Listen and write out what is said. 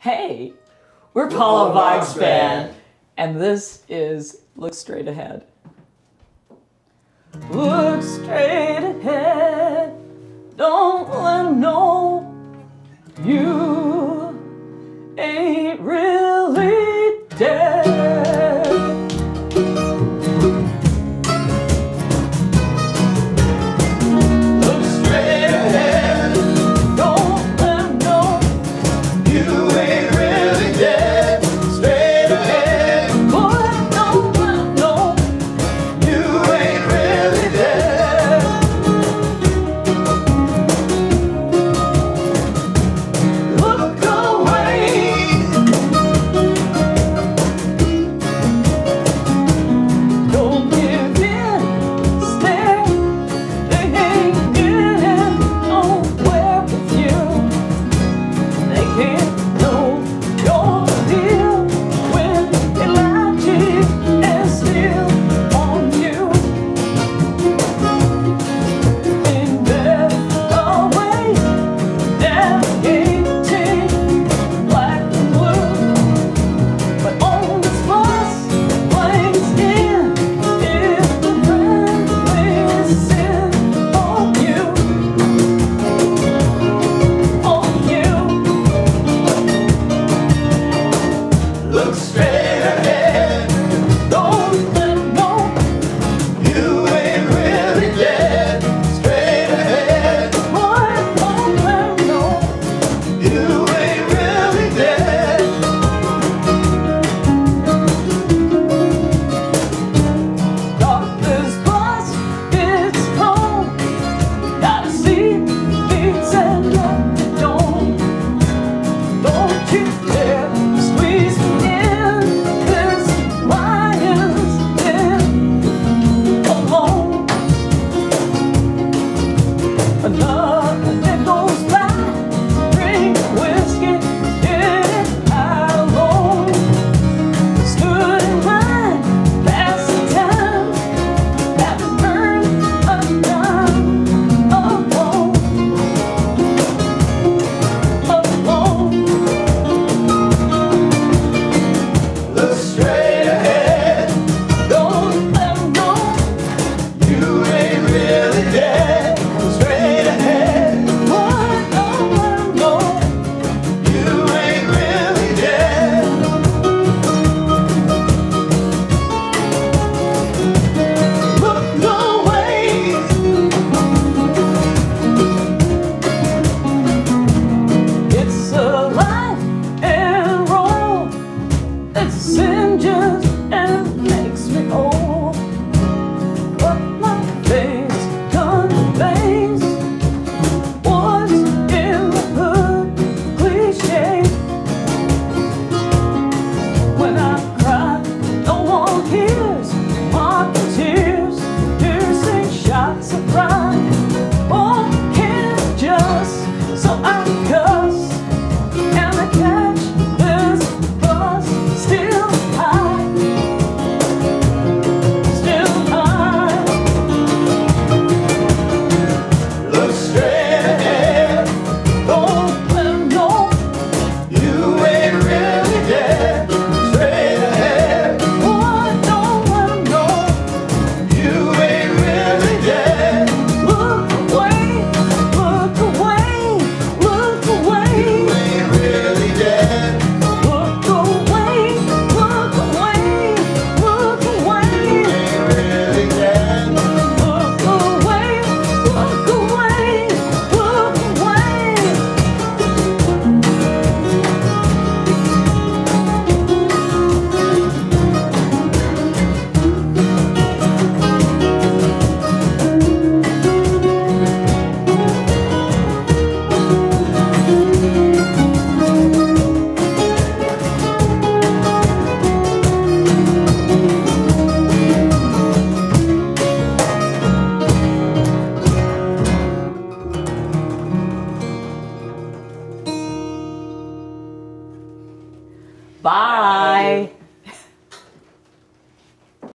Hey, we're Paula Vibes Band, and this is Look Straight Ahead. Look straight looks. It's Bye.